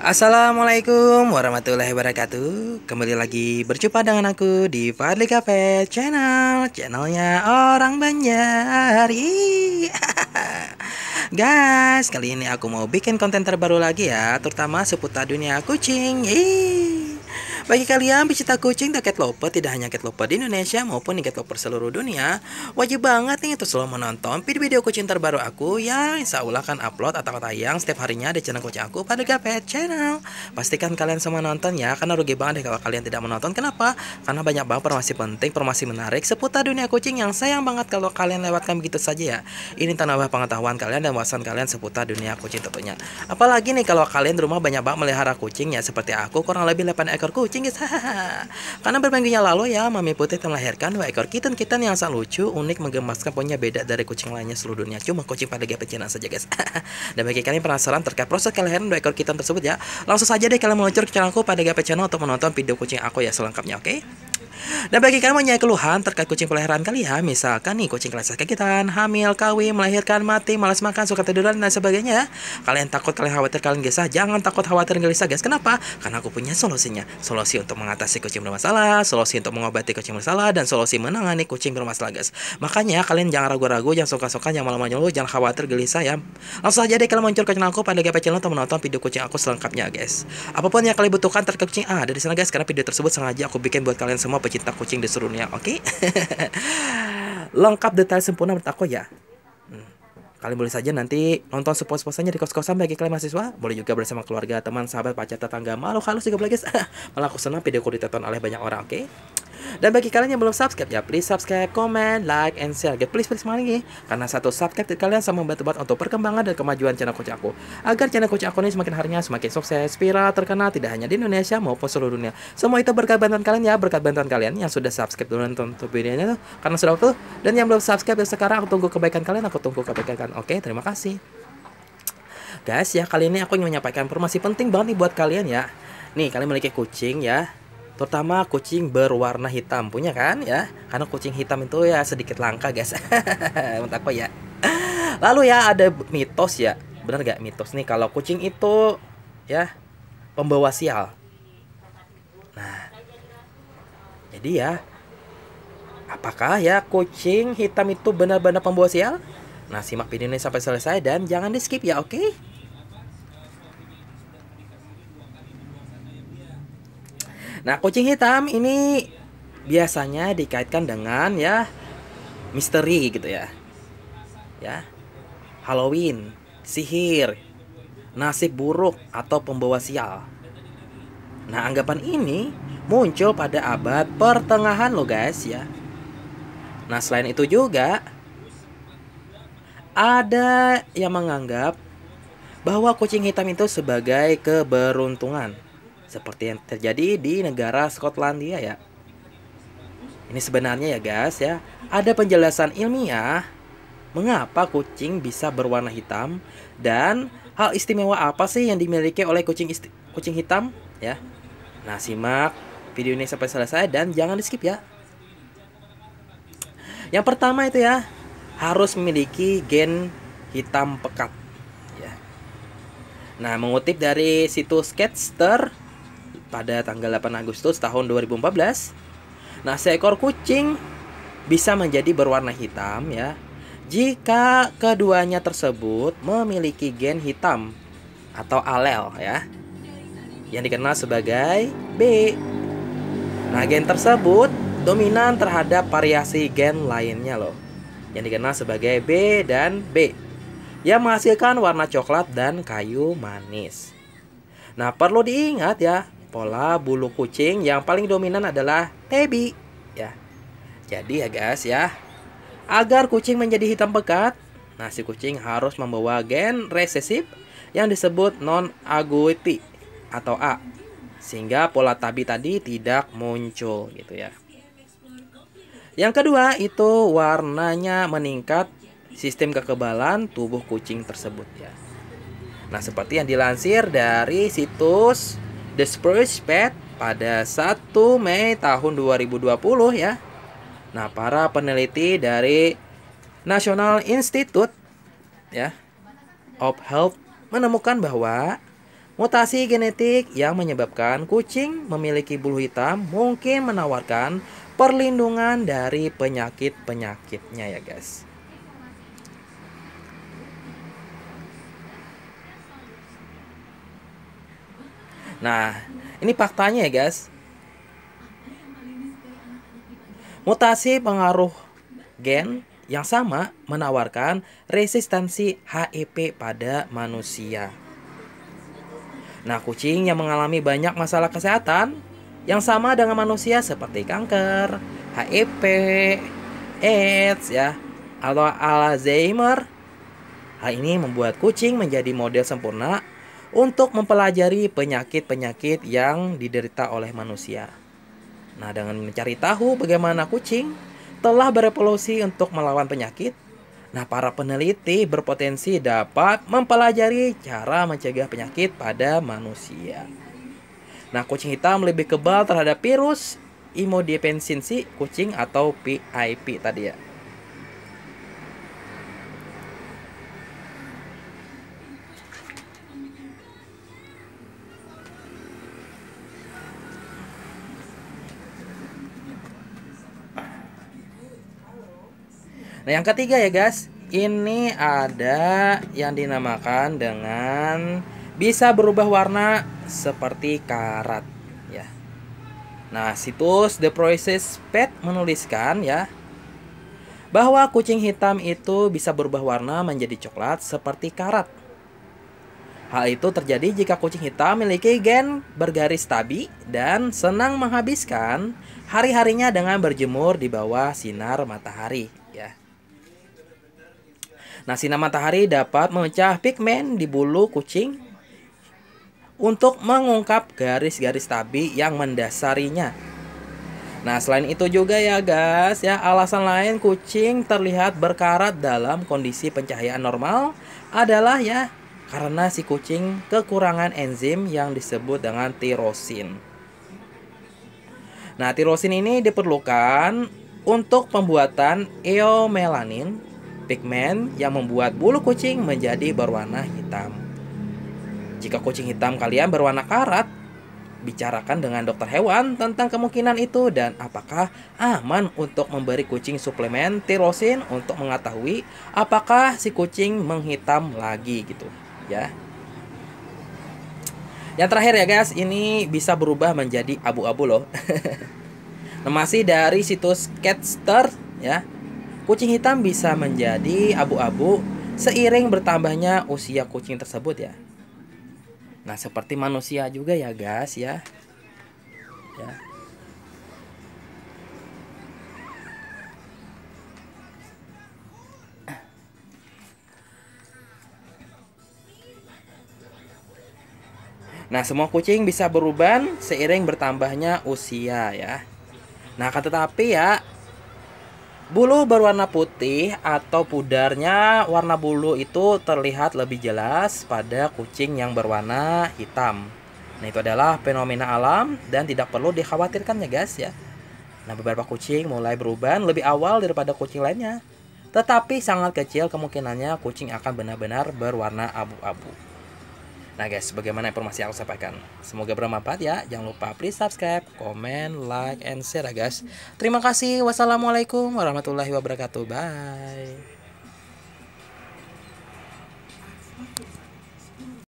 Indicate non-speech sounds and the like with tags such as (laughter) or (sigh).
Assalamualaikum warahmatullahi wabarakatuh. Kembali lagi berjumpa dengan aku di Fadli Cafe Channel. Channelnya orang Banjar. (laughs) Guys, kali ini aku mau bikin konten terbaru lagi ya. Terutama seputar dunia kucing. Ih. Bagi kalian pecinta kucing dan cat lover tidak hanya cat lover di Indonesia maupun di cat lover seluruh dunia, wajib banget nih untuk selalu menonton video-video kucing terbaru aku yang insya Allah akan upload atau tayang setiap harinya di channel kucing aku pada Gapet Channel. Pastikan kalian semua nonton ya, karena rugi banget deh kalau kalian tidak menonton. Kenapa? Karena banyak banget informasi penting, informasi menarik seputar dunia kucing yang sayang banget kalau kalian lewatkan begitu saja ya. Ini tanah pengetahuan kalian dan wawasan kalian seputar dunia kucing tentunya. Apalagi nih kalau kalian di rumah banyak banget melihara kucing ya seperti aku kurang lebih 8 ekor kucing guys (laughs) Karena beberapa lalu ya Mami Putih telah melahirkan dua ekor kitten-kitten yang sangat lucu, unik, menggemaskan Pokoknya beda dari kucing lainnya seluruh dunia Cuma kucing pada GP Cina saja guys. (laughs) Dan bagi kalian penasaran terkait proses kelahiran dua ekor kitten tersebut ya Langsung saja deh kalian meluncur ke channelku pada GP Channel untuk menonton video kucing aku ya selengkapnya oke? okay? Dan bagi kalian punya keluhan terkait kucing peliharaan kalian, misalkan nih kucing kelas kesakitan, hamil, kawin, melahirkan, mati, malas makan, suka tiduran dan sebagainya, kalian takut kalian khawatir kalian gelisah, jangan takut khawatir gelisah guys. Kenapa? Karena aku punya solusinya. Solusi untuk mengatasi kucing bermasalah, solusi untuk mengobati kucing bermasalah, dan solusi menangani kucing bermasalah guys. Makanya kalian jangan ragu-ragu, jangan suka-suka, jangan malu-malu, jangan khawatir gelisah ya. Langsung aja deh kalian muncul ke channelku pada GP Channel untuk menonton video kucing aku selengkapnya guys. Apa pun yang kalian butuhkan terkait kucing, ah dari sana guys, karena video tersebut sengaja aku bikin buat kalian semua pecinta kucing di seluruh dunia oke okay? (laughs) lengkap detail sempurna menurut aku ya hmm. Kalian boleh saja nanti nonton sepuas-puasnya di kos-kosan bagi kalian mahasiswa. Boleh juga bersama keluarga, teman, sahabat, pacar, tetangga, malu halus juga boleh guys. (laughs) Malah aku senang video aku ditonton oleh banyak orang, oke? Okay? Dan bagi kalian yang belum subscribe ya please subscribe, comment, like, and share. Get please please lagi. Karena satu subscribe kalian sama membantu banget untuk perkembangan dan kemajuan channel Coach aku. Agar channel Coach aku ini semakin harinya semakin sukses, viral, terkenal tidak hanya di Indonesia maupun seluruh dunia. Semua itu berkat bantuan kalian ya, berkat bantuan kalian yang sudah subscribe dulu nonton videonya tuh karena sudah waktu dan yang belum subscribe dan sekarang aku tunggu kebaikan kalian, aku tunggu kebaikan kalian. Oke, terima kasih. Guys, ya kali ini aku ingin menyampaikan informasi penting banget nih buat kalian ya. Nih, kalian memiliki kucing ya terutama kucing berwarna hitam punya kan? Ya karena kucing hitam itu ya sedikit langka guys. (laughs) Menurut apa ya. Lalu ya ada mitos ya. Benar gak mitos nih? Kalau kucing itu ya pembawa sial. Nah jadi ya apakah ya kucing hitam itu benar-benar pembawa sial? Nah simak video ini sampai selesai dan jangan di skip ya oke? okay? Nah, kucing hitam ini biasanya dikaitkan dengan ya misteri gitu ya. Ya. Halloween, sihir, nasib buruk atau pembawa sial. Nah, anggapan ini muncul pada abad pertengahan loh guys ya. Nah, selain itu juga ada yang menganggap bahwa kucing hitam itu sebagai keberuntungan seperti yang terjadi di negara Skotlandia ya. Ini sebenarnya ya guys ya, ada penjelasan ilmiah mengapa kucing bisa berwarna hitam dan hal istimewa apa sih yang dimiliki oleh kucing kucing hitam ya. Nah, simak video ini sampai selesai dan jangan di-skip ya. Yang pertama itu ya, harus memiliki gen hitam pekat ya. Nah, mengutip dari situs Catster pada tanggal 8 Agustus tahun 2014. Nah, seekor kucing bisa menjadi berwarna hitam ya jika keduanya tersebut memiliki gen hitam atau alel ya yang dikenal sebagai B. Nah, gen tersebut dominan terhadap variasi gen lainnya loh yang dikenal sebagai B dan B yang menghasilkan warna coklat dan kayu manis. Nah, perlu diingat ya, pola bulu kucing yang paling dominan adalah tabby ya. Jadi ya guys ya, agar kucing menjadi hitam pekat, nah si kucing harus membawa gen resesif yang disebut non aguity atau A sehingga pola tabi tadi tidak muncul gitu ya. Yang kedua itu warnanya meningkat sistem kekebalan tubuh kucing tersebut ya. Nah, seperti yang dilansir dari situs The Spurs Pet pada 1 Mei tahun 2020 ya. Nah, para peneliti dari National Institute ya of Health menemukan bahwa Mutasi genetik yang menyebabkan kucing memiliki bulu hitam mungkin menawarkan perlindungan dari penyakit-penyakitnya ya guys. Nah, ini faktanya ya guys. Mutasi pengaruh gen yang sama menawarkan resistensi HEP pada manusia. Nah, kucing yang mengalami banyak masalah kesehatan yang sama dengan manusia seperti kanker, HIV, AIDS ya, atau Alzheimer. Hal ini membuat kucing menjadi model sempurna untuk mempelajari penyakit-penyakit yang diderita oleh manusia. Nah, dengan mencari tahu bagaimana kucing telah berevolusi untuk melawan penyakit, Nah, para peneliti berpotensi dapat mempelajari cara mencegah penyakit pada manusia. Nah, kucing hitam lebih kebal terhadap virus imodepensisi kucing atau PIP tadi ya. Nah, yang ketiga ya guys, ini ada yang dinamakan dengan bisa berubah warna seperti karat ya. Nah, situs The Process Pet menuliskan ya bahwa kucing hitam itu bisa berubah warna menjadi coklat seperti karat. Hal itu terjadi jika kucing hitam memiliki gen bergaris tabi dan senang menghabiskan hari-harinya dengan berjemur di bawah sinar matahari. Nah, sinar matahari dapat memecah pigmen di bulu kucing untuk mengungkap garis-garis tabi yang mendasarinya. Nah, selain itu juga ya guys, ya alasan lain kucing terlihat berkarat dalam kondisi pencahayaan normal adalah ya karena si kucing kekurangan enzim yang disebut dengan tirosin. Nah, tirosin ini diperlukan untuk pembuatan eomelanin pigmen yang membuat bulu kucing menjadi berwarna hitam. Jika kucing hitam kalian berwarna karat, bicarakan dengan dokter hewan tentang kemungkinan itu dan apakah aman untuk memberi kucing suplemen tirosin untuk mengetahui apakah si kucing menghitam lagi gitu ya. Yang terakhir ya guys, ini bisa berubah menjadi abu-abu loh. (laughs) nah, masih dari situs Catster ya. Kucing hitam bisa menjadi abu-abu seiring bertambahnya usia kucing tersebut ya. Nah, seperti manusia juga ya, guys ya. Ya. Nah, semua kucing bisa berubah seiring bertambahnya usia ya. Nah, tetapi ya, Bulu berwarna putih atau pudarnya warna bulu itu terlihat lebih jelas pada kucing yang berwarna hitam. Nah itu adalah fenomena alam dan tidak perlu dikhawatirkan ya guys ya. Nah beberapa kucing mulai berubah lebih awal daripada kucing lainnya. Tetapi sangat kecil kemungkinannya kucing akan benar-benar berwarna abu-abu. Nah guys, bagaimana informasi yang aku sampaikan? Semoga bermanfaat ya. Jangan lupa please subscribe, comment, like, and share ya guys. Terima kasih. Wassalamualaikum warahmatullahi wabarakatuh. Bye.